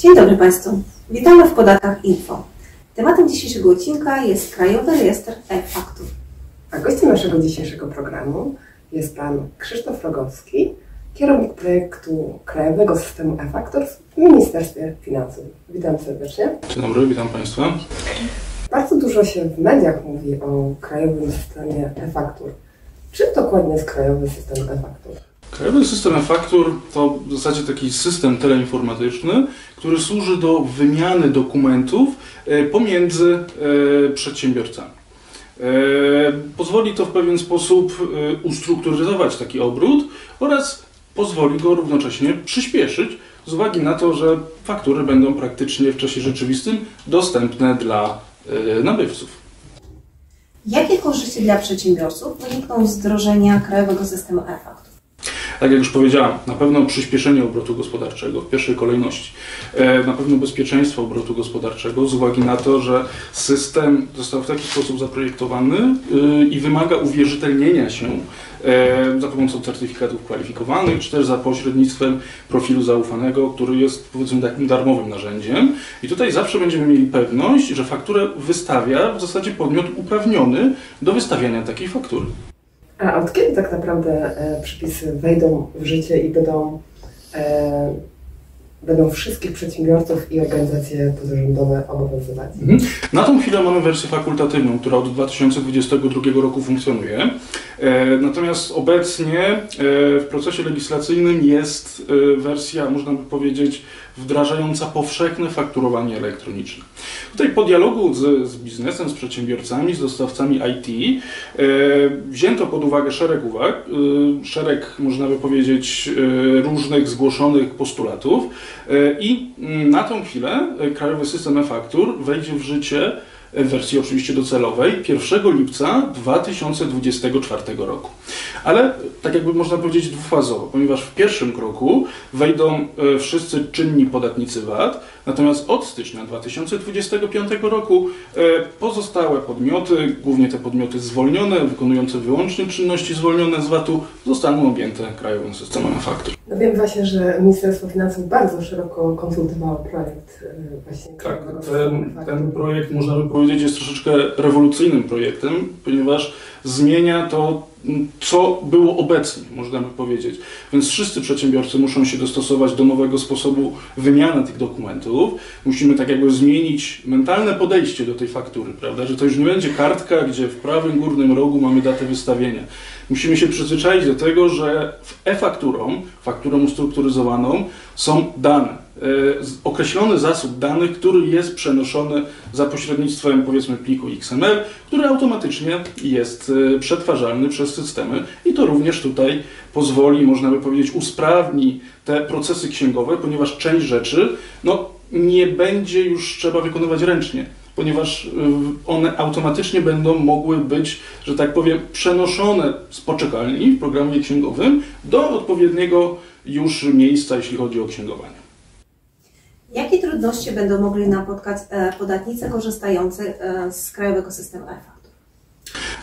Dzień dobry Państwu. Witamy w Podatkach Info. Tematem dzisiejszego odcinka jest Krajowy Rejestr e-Faktur. A gościem naszego dzisiejszego programu jest Pan Krzysztof Rogowski, kierownik projektu Krajowego Systemu e-Faktur w Ministerstwie Finansów. Witam serdecznie. Dzień dobry, witam Państwa. Bardzo dużo się w mediach mówi o Krajowym Systemie e-Faktur. Czym dokładnie jest Krajowy System e-Faktur? Krajowy system faktur to w zasadzie taki system teleinformatyczny, który służy do wymiany dokumentów e, pomiędzy e, przedsiębiorcami. E, pozwoli to w pewien sposób ustrukturyzować taki obrót oraz pozwoli go równocześnie przyspieszyć z uwagi na to, że faktury będą praktycznie w czasie rzeczywistym dostępne dla nabywców. Jakie korzyści dla przedsiębiorców wynikną z wdrożenia Krajowego Systemu e-Faktur? Tak jak już powiedziałem, na pewno przyspieszenie obrotu gospodarczego w pierwszej kolejności, e, na pewno bezpieczeństwo obrotu gospodarczego z uwagi na to, że system został w taki sposób zaprojektowany y, i wymaga uwierzytelnienia się e, za pomocą certyfikatów kwalifikowanych, czy też za pośrednictwem profilu zaufanego, który jest powiedzmy takim darmowym narzędziem. I tutaj zawsze będziemy mieli pewność, że fakturę wystawia w zasadzie podmiot uprawniony do wystawiania takiej faktury. A od kiedy tak naprawdę e, przepisy wejdą w życie i będą, e, będą wszystkich przedsiębiorców i organizacje pozarządowe obowiązywać? Mhm. Na tą chwilę mamy wersję fakultatywną, która od 2022 roku funkcjonuje. E, natomiast obecnie e, w procesie legislacyjnym jest e, wersja, można by powiedzieć, wdrażająca powszechne fakturowanie elektroniczne. Tutaj po dialogu z, z biznesem, z przedsiębiorcami, z dostawcami IT wzięto pod uwagę szereg uwag, szereg, można by powiedzieć, różnych zgłoszonych postulatów i mm, na tą chwilę Krajowy System e-Faktur wejdzie w życie w wersji oczywiście docelowej 1 lipca 2024 roku. Ale tak jakby można powiedzieć dwufazowo, ponieważ w pierwszym kroku wejdą e, wszyscy czynni podatnicy VAT, natomiast od stycznia 2025 roku e, pozostałe podmioty, głównie te podmioty zwolnione, wykonujące wyłącznie czynności zwolnione z VAT-u, zostaną objęte krajowym systemem faktur. No wiem właśnie, że Ministerstwo Finansów bardzo szeroko konsultowało projekt e, właśnie Tak, ten, ten projekt można by powiedzieć jest troszeczkę rewolucyjnym projektem, ponieważ zmienia to, co było obecnie, można by powiedzieć. Więc wszyscy przedsiębiorcy muszą się dostosować do nowego sposobu wymiany tych dokumentów. Musimy tak jakby zmienić mentalne podejście do tej faktury, prawda? Że to już nie będzie kartka, gdzie w prawym górnym rogu mamy datę wystawienia. Musimy się przyzwyczaić do tego, że e-fakturą, fakturą ustrukturyzowaną są dane określony zasób danych, który jest przenoszony za pośrednictwem powiedzmy pliku XML, który automatycznie jest e, przetwarzalny przez systemy i to również tutaj pozwoli, można by powiedzieć, usprawni te procesy księgowe, ponieważ część rzeczy no, nie będzie już trzeba wykonywać ręcznie ponieważ e, one automatycznie będą mogły być, że tak powiem, przenoszone z poczekalni w programie księgowym do odpowiedniego już miejsca, jeśli chodzi o księgowanie. Jakie trudności będą mogli napotkać e, podatnicy korzystający e, z krajowego systemu e-faktur?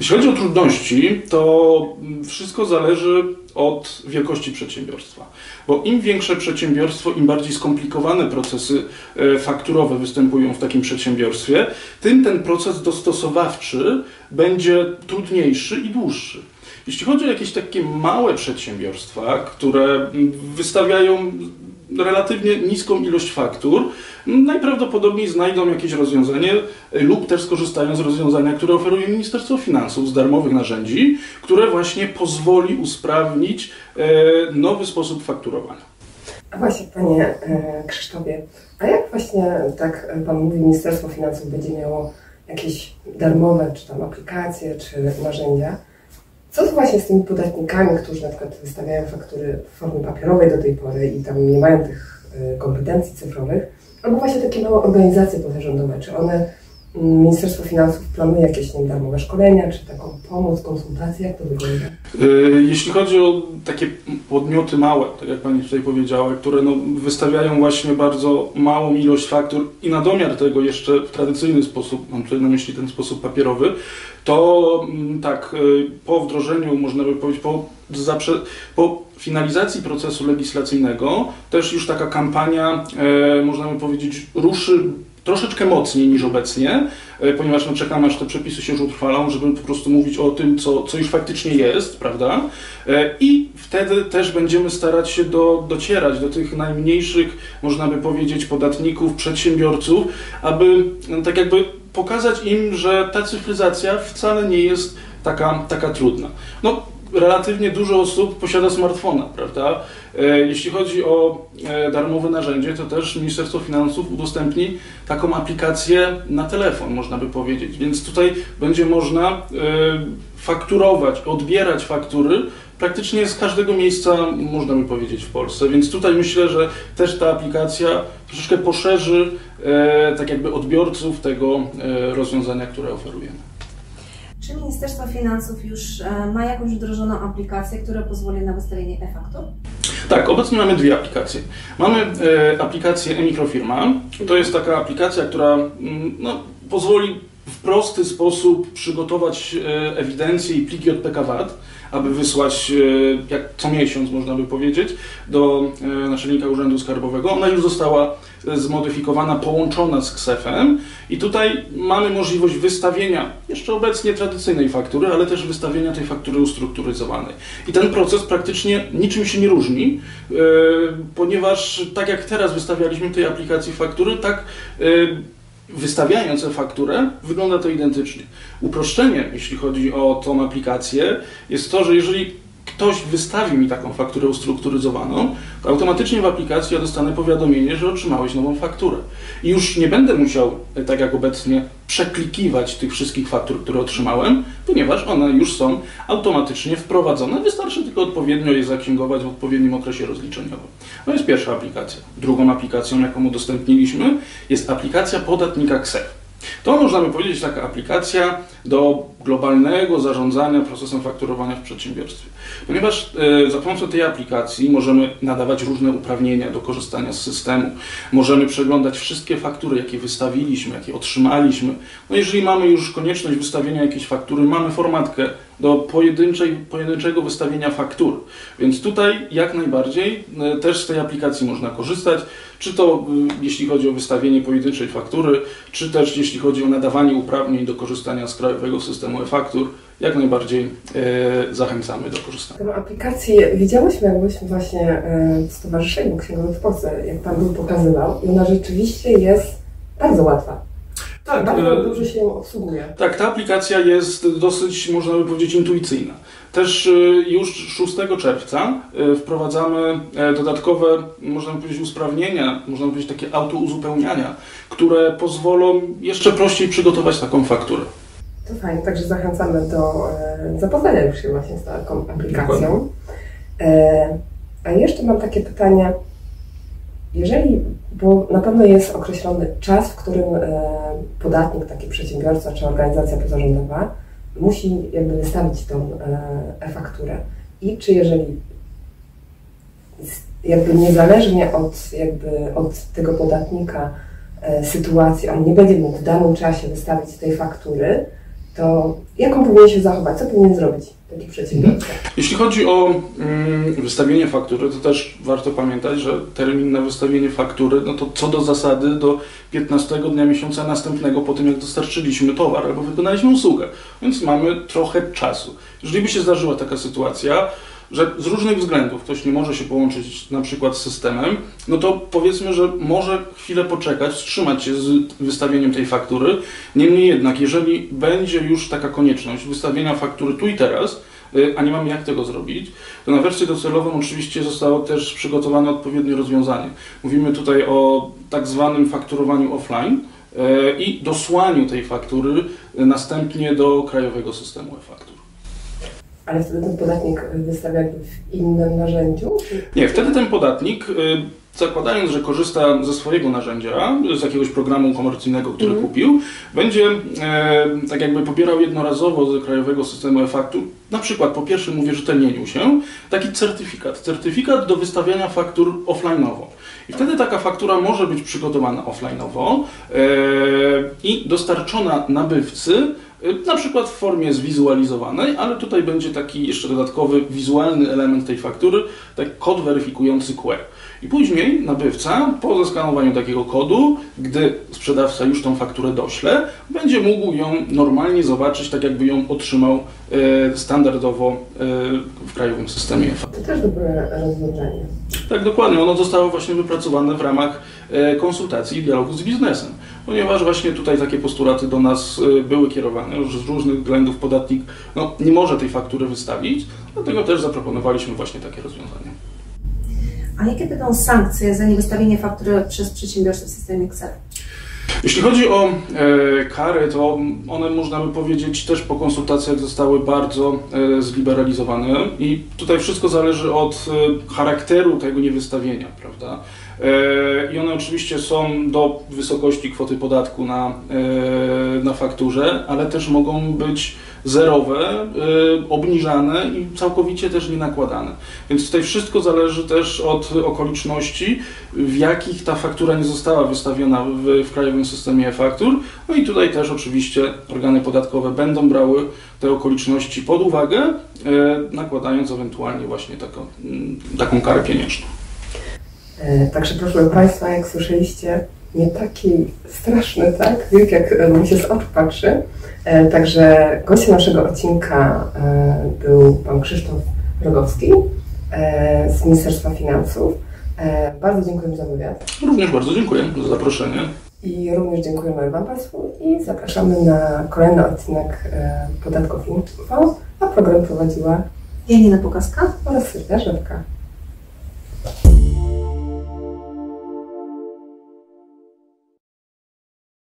Jeśli chodzi o trudności, to wszystko zależy od wielkości przedsiębiorstwa. Bo im większe przedsiębiorstwo, im bardziej skomplikowane procesy e, fakturowe występują w takim przedsiębiorstwie, tym ten proces dostosowawczy będzie trudniejszy i dłuższy. Jeśli chodzi o jakieś takie małe przedsiębiorstwa, które wystawiają relatywnie niską ilość faktur, najprawdopodobniej znajdą jakieś rozwiązanie lub też skorzystają z rozwiązania, które oferuje Ministerstwo Finansów z darmowych narzędzi, które właśnie pozwoli usprawnić e, nowy sposób fakturowania. A właśnie, Panie e, Krzysztofie, a jak właśnie, tak Pan mówi, Ministerstwo Finansów będzie miało jakieś darmowe, czy tam aplikacje, czy narzędzia, co właśnie z tymi podatnikami, którzy na przykład wystawiają faktury w formie papierowej do tej pory i tam nie mają tych e, kompetencji cyfrowych, albo właśnie takie małe organizacje pozarządowe, czy one Ministerstwo Finansów planuje jakieś nie darmowe szkolenia, czy taką pomoc, konsultacje? Jak to wygląda? Y, Jeśli chodzi o takie podmioty małe, tak jak Pani tutaj powiedziała, które no, wystawiają właśnie bardzo małą ilość faktur i na domiar tego jeszcze w tradycyjny sposób, mam tutaj na myśli ten sposób papierowy, to mm, tak, y, po wdrożeniu, można by powiedzieć, po, zaprze- po finalizacji procesu legislacyjnego, też już taka kampania, e, można by powiedzieć, ruszy troszeczkę mocniej niż obecnie, e, ponieważ no, czekamy aż te przepisy się już utrwalą, żeby po prostu mówić o tym, co, co już faktycznie jest, prawda? E, I wtedy też będziemy starać się do, docierać do tych najmniejszych, można by powiedzieć, podatników, przedsiębiorców, aby no, tak jakby pokazać im, że ta cyfryzacja wcale nie jest taka, taka trudna. No, relatywnie dużo osób posiada smartfona, prawda? E, Jeśli chodzi o e, darmowe narzędzie, to też Ministerstwo Finansów udostępni taką aplikację na telefon, można by powiedzieć. Więc tutaj będzie można e, fakturować, odbierać faktury praktycznie z każdego miejsca, można by powiedzieć, w Polsce. Więc tutaj myślę, że też ta aplikacja troszeczkę poszerzy tak jakby odbiorców tego rozwiązania, które oferujemy. Czy Ministerstwo Finansów już e, ma jakąś wdrożoną aplikację, która pozwoli na wystawienie e-faktur? Tak, obecnie mamy dwie aplikacje. Mamy e, aplikację e-mikrofirma. To jest taka aplikacja, która mm, no, pozwoli w prosty sposób przygotować e, ewidencję i pliki od PKWAT, aby wysłać e, jak co miesiąc, można by powiedzieć, do e, naczelnika Urzędu Skarbowego. Ona już została e, zmodyfikowana, połączona z KSEF-em i tutaj mamy możliwość wystawienia jeszcze obecnie tradycyjnej faktury, ale też wystawienia tej faktury ustrukturyzowanej. I ten proces praktycznie niczym się nie różni, ponieważ tak jak teraz wystawialiśmy tej aplikacji faktury, tak wystawiając fakturę, wygląda to identycznie. Uproszczeniem, jeśli chodzi o tą aplikację, jest to, że jeżeli ktoś wystawi mi taką fakturę ustrukturyzowaną, to automatycznie w aplikacji ja dostanę powiadomienie, że otrzymałeś nową fakturę. I już nie będę musiał, e, tak jak obecnie, przeklikiwać tych wszystkich faktur, które otrzymałem, ponieważ one już są automatycznie wprowadzone. Wystarczy tylko odpowiednio je zaksięgować w odpowiednim okresie rozliczeniowym. To jest pierwsza aplikacja. Drugą aplikacją, jaką udostępniliśmy, jest aplikacja podatnika KSEF. To można by powiedzieć taka aplikacja do globalnego zarządzania procesem fakturowania w przedsiębiorstwie. Ponieważ e, za pomocą tej aplikacji możemy nadawać różne uprawnienia do korzystania z systemu, możemy przeglądać wszystkie faktury, jakie wystawiliśmy, jakie otrzymaliśmy. No jeżeli mamy już konieczność wystawienia jakiejś faktury, mamy formatkę do pojedynczej, pojedynczego wystawienia faktur. Więc tutaj jak najbardziej e, też z tej aplikacji można korzystać, czy to y, jeśli chodzi o wystawienie pojedynczej faktury, czy też jeśli chodzi o nadawanie uprawnień do korzystania z krajowego systemu e-faktur, jak najbardziej e, zachęcamy do korzystania. Tę aplikację widziałyśmy, jak byliśmy właśnie e, w Stowarzyszeniu Księgowych w Polsce, jak Pan był pokazywał i ona rzeczywiście jest bardzo łatwa. Tak, Bardzo e, dobrze się ją obsługuje. Tak, ta aplikacja jest dosyć, można by powiedzieć, intuicyjna. Też y, już 6 czerwca y, wprowadzamy e, dodatkowe, można by powiedzieć, usprawnienia, można by powiedzieć, takie autouzupełniania, które pozwolą jeszcze prościej przygotować taką fakturę. To fajnie, także zachęcamy do e, zapoznania już się właśnie z taką aplikacją. E, a jeszcze mam takie pytania. Jeżeli, bo na pewno jest określony czas, w którym e, podatnik, taki przedsiębiorca czy organizacja pozarządowa musi jakby wystawić tą e, e-fakturę. I czy jeżeli jakby niezależnie od, jakby od tego podatnika e, sytuacji, on nie będzie mógł w danym czasie wystawić tej faktury, to jak on powinien się zachować? Co powinien zrobić przedsiębiorca? Jeśli chodzi o mm, wystawienie faktury, to też warto pamiętać, że termin na wystawienie faktury, no to co do zasady do 15 dnia miesiąca następnego po tym, jak dostarczyliśmy towar albo wykonaliśmy usługę. Więc mamy trochę czasu. Jeżeli by się zdarzyła taka sytuacja, że z różnych względów ktoś nie może się połączyć na przykład z systemem, no to powiedzmy, że może chwilę poczekać, wstrzymać się z wystawieniem tej faktury. Niemniej jednak, jeżeli będzie już taka konieczność wystawienia faktury tu i teraz, y, a nie mamy jak tego zrobić, to na wersję docelową oczywiście zostało też przygotowane odpowiednie rozwiązanie. Mówimy tutaj o tak zwanym fakturowaniu offline y, i dosłaniu tej faktury y, następnie do krajowego systemu e-faktur. Ale wtedy ten podatnik wystawia w innym narzędziu? Nie, wtedy ten podatnik, y, zakładając, że korzysta ze swojego narzędzia, z jakiegoś programu komercyjnego, który Mhm. kupił, będzie e, tak jakby pobierał jednorazowo z krajowego systemu e-faktur, na przykład po pierwszym uwierzytelnieniu się, taki certyfikat. Certyfikat do wystawiania faktur offline'owo. I wtedy taka faktura może być przygotowana offline'owo e, i dostarczona nabywcy, na przykład w formie zwizualizowanej, ale tutaj będzie taki jeszcze dodatkowy wizualny element tej faktury, taki kod weryfikujący QR. I później nabywca po zeskanowaniu takiego kodu, gdy sprzedawca już tą fakturę dośle, będzie mógł ją normalnie zobaczyć, tak jakby ją otrzymał e, standardowo e, w krajowym systemie. To też dobre rozwiązanie. Tak, dokładnie. Ono zostało właśnie wypracowane w ramach konsultacji i dialogu z biznesem. Ponieważ właśnie tutaj takie postulaty do nas e, były kierowane, że z różnych względów podatnik no, nie może tej faktury wystawić, dlatego też zaproponowaliśmy właśnie takie rozwiązanie. A jakie będą sankcje za niewystawienie faktury przez przedsiębiorcę w systemie Excel? Jeśli chodzi o e, kary, to one można by powiedzieć też po konsultacjach zostały bardzo e, zliberalizowane i tutaj wszystko zależy od e, charakteru tego niewystawienia, prawda? E, I one oczywiście są do wysokości kwoty podatku na, e, na fakturze, ale też mogą być zerowe, e, obniżane i całkowicie też nie nakładane. Więc tutaj wszystko zależy też od okoliczności, w jakich ta faktura nie została wystawiona w, w krajowym systemie e-faktur. No i tutaj też oczywiście organy podatkowe będą brały te okoliczności pod uwagę, nakładając ewentualnie właśnie taką, taką karę pieniężną. E, Także proszę Państwa, jak słyszeliście, nie taki straszny, tak? Wilk jak e, mu się z oczu patrzy. E, Także gościem naszego odcinka był Pan Krzysztof Rogowski z Ministerstwa Finansów. Bardzo dziękuję za wywiad Również bardzo dziękuję za zaproszenie. i również dziękujemy Wam Państwu i zapraszamy na kolejny odcinek Podatków Info, a program prowadziła Janina Pokaska? oraz Sylwia Rzepka.